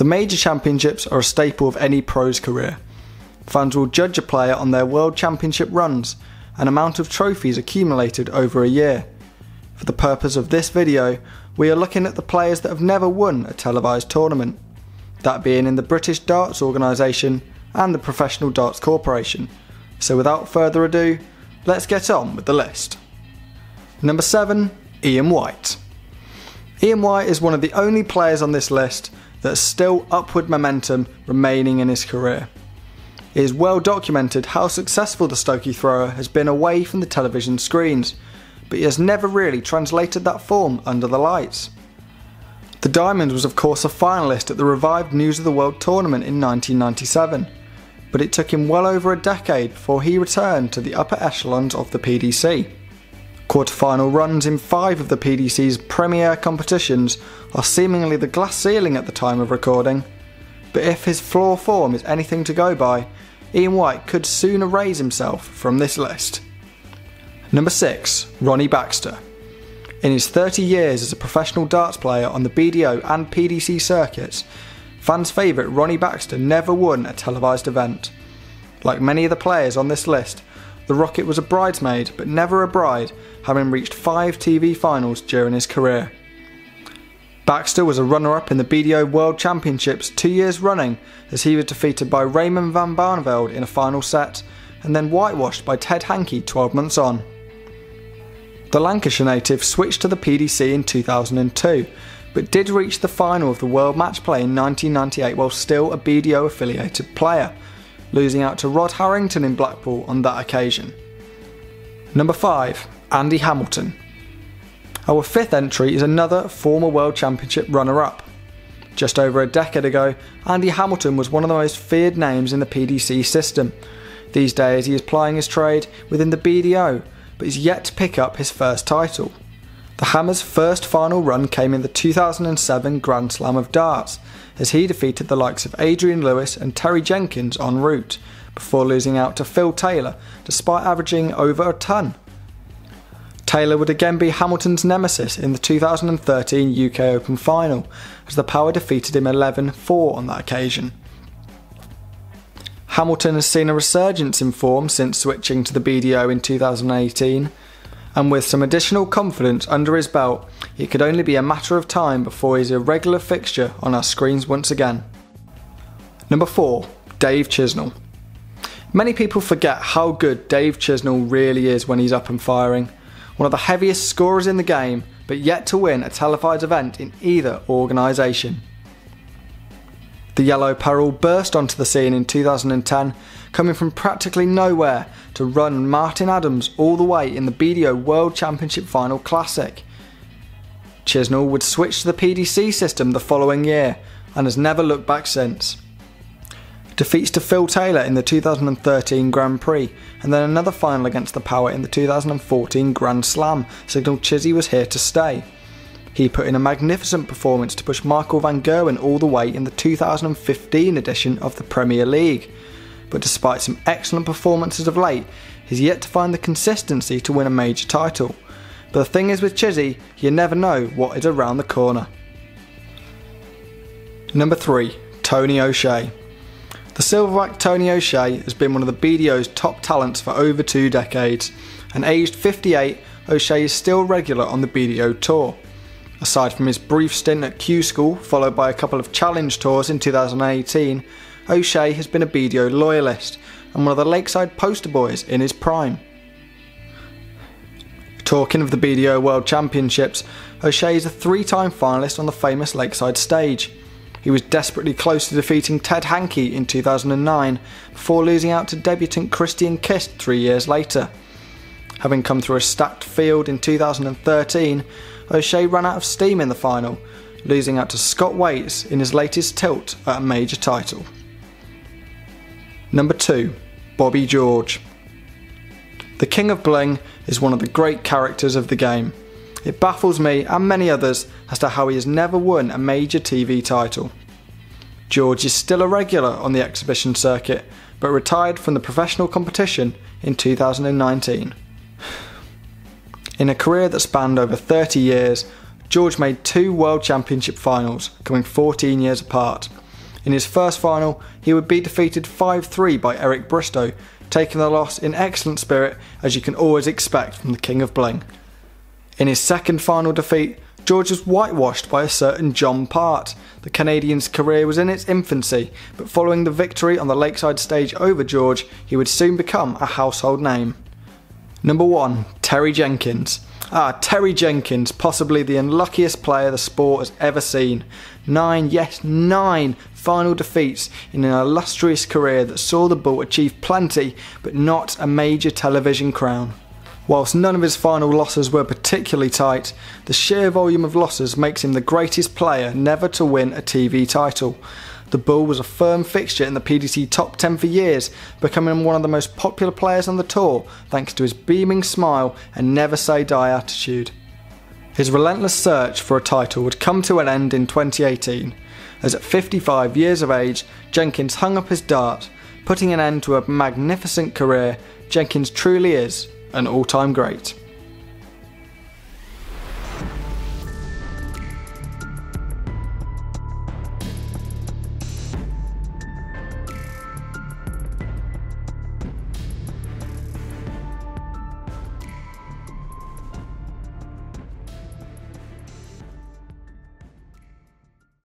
The major championships are a staple of any pro's career. Fans will judge a player on their World Championship runs, an amount of trophies accumulated over a year. For the purpose of this video, we are looking at the players that have never won a televised tournament, that being in the British Darts Organisation and the Professional Darts Corporation. So without further ado, let's get on with the list. Number 7, Ian White. Ian White is one of the only players on this list that has still upward momentum remaining in his career. It is well documented how successful the Stokey thrower has been away from the television screens, but he has never really translated that form under the lights. The Diamond was of course a finalist at the revived News of the World tournament in 1997, but it took him well over a decade before he returned to the upper echelons of the PDC. Quarterfinal runs in five of the PDC's premier competitions are seemingly the glass ceiling at the time of recording, but if his floor form is anything to go by, Ian White could soon erase himself from this list. Number 6. Ronnie Baxter. In his 30 years as a professional darts player on the BDO and PDC circuits, fans' favourite Ronnie Baxter never won a televised event. Like many of the players on this list, the Rocket was a bridesmaid but never a bride, having reached five TV finals during his career. Baxter was a runner up in the BDO World Championships two years running as he was defeated by Raymond van Barneveld in a final set and then whitewashed by Ted Hankey 12 months on. The Lancashire native switched to the PDC in 2002, but did reach the final of the World Match Play in 1998 while still a BDO affiliated player, losing out to Rod Harrington in Blackpool on that occasion. Number 5. Andy Hamilton. Our fifth entry is another former World Championship runner up. Just over a decade ago, Andy Hamilton was one of the most feared names in the PDC system. These days, he is plying his trade within the BDO but is yet to pick up his first title. The Hammer's first final run came in the 2007 Grand Slam of Darts, as he defeated the likes of Adrian Lewis and Terry Jenkins en route, before losing out to Phil Taylor despite averaging over a ton. Taylor would again be Hamilton's nemesis in the 2013 UK Open final, as the power defeated him 11 4 on that occasion. Hamilton has seen a resurgence in form since switching to the BDO in 2018, and with some additional confidence under his belt, it could only be a matter of time before he's a regular fixture on our screens once again. Number 4. Dave Chisnall. Many people forget how good Dave Chisnall really is when he's up and firing. One of the heaviest scorers in the game, but yet to win a televised event in either organisation. The Yellow Peril burst onto the scene in 2010, coming from practically nowhere to run Martin Adams all the way in the BDO World Championship Final Classic. Chisnall would switch to the PDC system the following year and has never looked back since. Defeats to Phil Taylor in the 2013 Grand Prix and then another final against the Power in the 2014 Grand Slam signalled Chizzy was here to stay. He put in a magnificent performance to push Michael Van Gerwen all the way in the 2015 edition of the Premier League. But despite some excellent performances of late, he's yet to find the consistency to win a major title. But the thing is with Chizzy, you never know what is around the corner. Number 3. Tony O'Shea. The silverback Tony O'Shea has been one of the BDO's top talents for over two decades, and aged 58, O'Shea is still regular on the BDO tour. Aside from his brief stint at Q School, followed by a couple of challenge tours in 2018, O'Shea has been a BDO loyalist and one of the Lakeside poster boys in his prime. Talking of the BDO World Championships, O'Shea is a three time finalist on the famous Lakeside stage. He was desperately close to defeating Ted Hankey in 2009 before losing out to debutant Christian Kist three years later. Having come through a stacked field in 2013, O'Shea ran out of steam in the final, losing out to Scott Waites in his latest tilt at a major title. Number 2. Bobby George. The King of Bling is one of the great characters of the game. It baffles me and many others as to how he has never won a major TV title. George is still a regular on the exhibition circuit, but retired from the professional competition in 2019. In a career that spanned over 30 years, George made two World Championship finals, coming 14 years apart, In his first final, he would be defeated 5 3 by Eric Bristow, taking the loss in excellent spirit as you can always expect from the King of Bling. In his second final defeat, George was whitewashed by a certain John Part. The Canadian's career was in its infancy, but following the victory on the Lakeside stage over George, he would soon become a household name. Number 1 Terry Jenkins. Ah, Terry Jenkins, possibly the unluckiest player the sport has ever seen. Nine, yes, nine final defeats in an illustrious career that saw the Bull achieve plenty, but not a major television crown. Whilst none of his final losses were particularly tight, the sheer volume of losses makes him the greatest player never to win a TV title. The Bull was a firm fixture in the PDC top 10 for years, becoming one of the most popular players on the tour thanks to his beaming smile and never say die attitude. His relentless search for a title would come to an end in 2018, as at 55 years of age, Jenkins hung up his dart, putting an end to a magnificent career. Jenkins truly is an all time great.